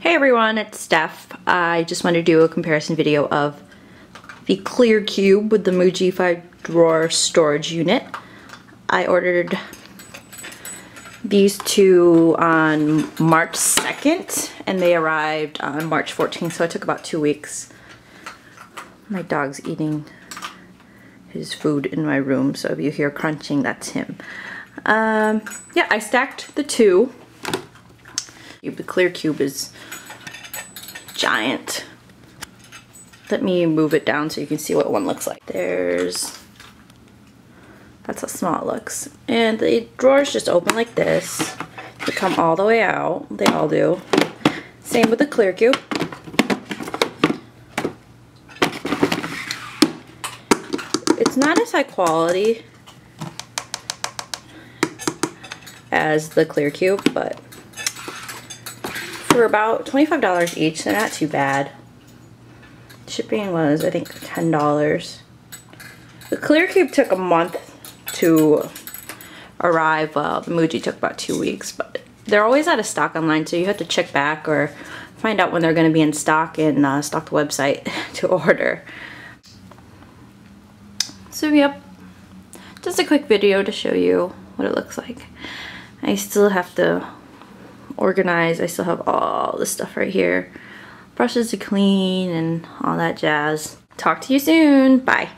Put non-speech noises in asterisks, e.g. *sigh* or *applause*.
Hey everyone, it's Steph. I just wanted to do a comparison video of the Clear Cube with the Muji 5 drawer storage unit. I ordered these two on March 2nd and they arrived on March 14th so it took about two weeks. My dog's eating his food in my room so if you hear crunching that's him. Um, yeah, I stacked the two the clear cube is giant. Let me move it down so you can see what one looks like. There's, that's how small it looks. And the drawers just open like this. They come all the way out. They all do. Same with the clear cube. It's not as high quality as the clear cube, but for about $25 each. They're not too bad. Shipping was, I think, $10. The Clear Cube took a month to arrive. Well, the Muji took about two weeks, but they're always out of stock online, so you have to check back or find out when they're going to be in stock and uh, stock the website *laughs* to order. So yep, just a quick video to show you what it looks like. I still have to organized. I still have all this stuff right here. Brushes to clean and all that jazz. Talk to you soon. Bye.